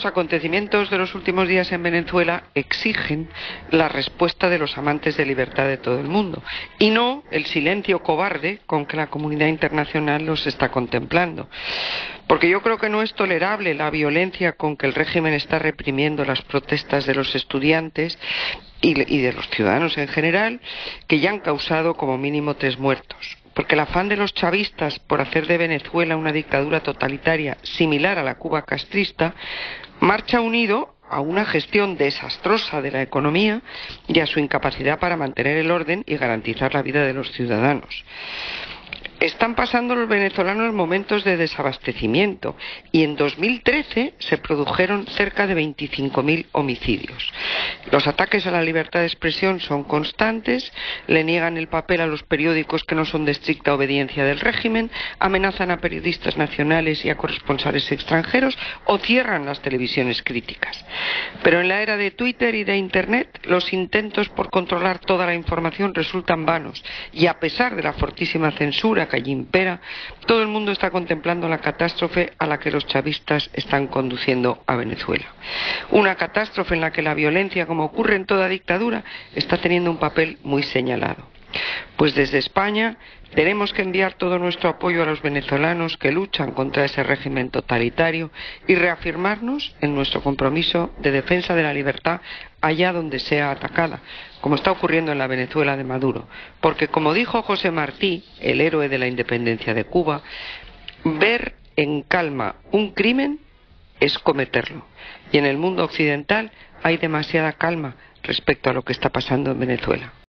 Los acontecimientos de los últimos días en Venezuela exigen la respuesta de los amantes de libertad de todo el mundo y no el silencio cobarde con que la comunidad internacional los está contemplando. Porque yo creo que no es tolerable la violencia con que el régimen está reprimiendo las protestas de los estudiantes y de los ciudadanos en general, que ya han causado como mínimo tres muertos porque el afán de los chavistas por hacer de Venezuela una dictadura totalitaria similar a la Cuba castrista marcha unido a una gestión desastrosa de la economía y a su incapacidad para mantener el orden y garantizar la vida de los ciudadanos. Están pasando los venezolanos momentos de desabastecimiento y en 2013 se produjeron cerca de 25.000 homicidios. Los ataques a la libertad de expresión son constantes, le niegan el papel a los periódicos que no son de estricta obediencia del régimen, amenazan a periodistas nacionales y a corresponsales extranjeros o cierran las televisiones críticas. Pero en la era de Twitter y de Internet los intentos por controlar toda la información resultan vanos y a pesar de la fortísima censura que allí impera, todo el mundo está contemplando la catástrofe a la que los chavistas están conduciendo a Venezuela. Una catástrofe en la que la violencia, como ocurre en toda dictadura, está teniendo un papel muy señalado. Pues desde España tenemos que enviar todo nuestro apoyo a los venezolanos que luchan contra ese régimen totalitario y reafirmarnos en nuestro compromiso de defensa de la libertad allá donde sea atacada, como está ocurriendo en la Venezuela de Maduro. Porque, como dijo José Martí, el héroe de la independencia de Cuba, ver en calma un crimen es cometerlo. Y en el mundo occidental hay demasiada calma respecto a lo que está pasando en Venezuela.